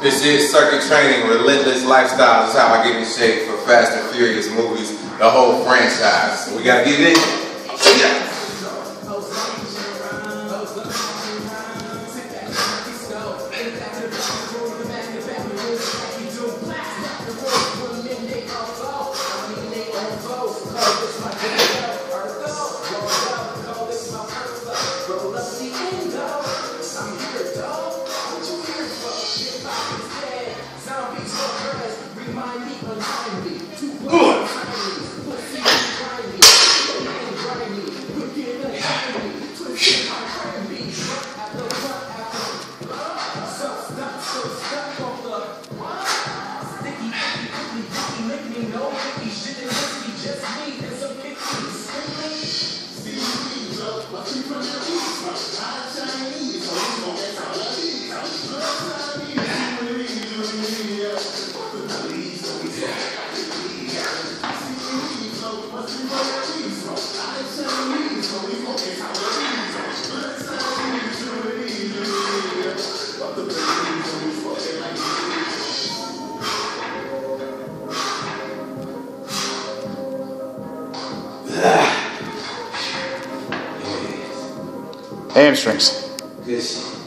This is circuit training, relentless lifestyle. This is how I get in shape for Fast and Furious movies, the whole franchise. We gotta get in. Good. Hamstrings. Shit.